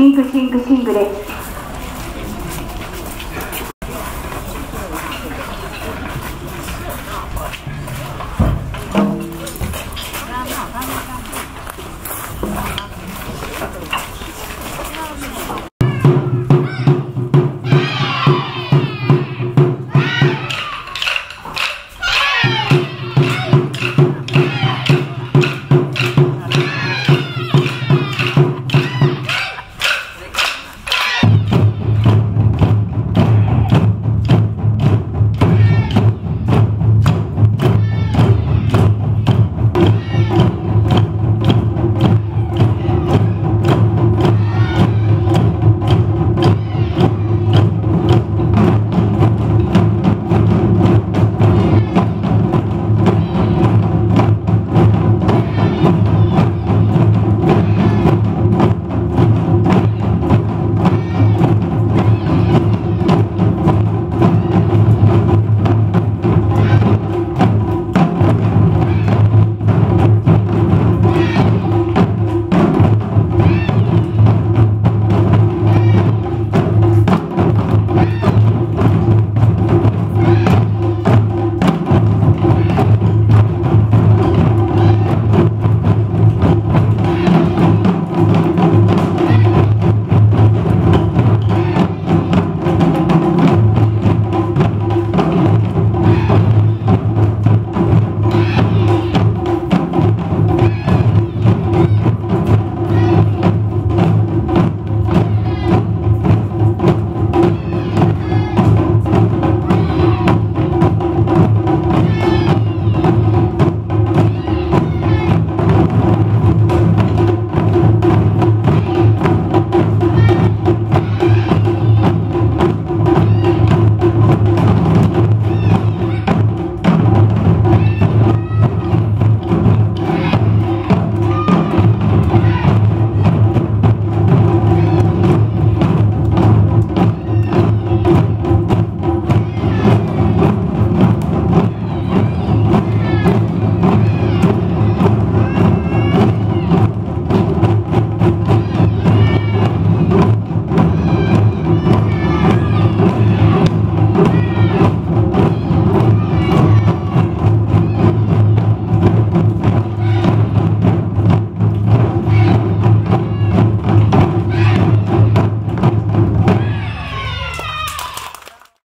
シンクシンクシンクです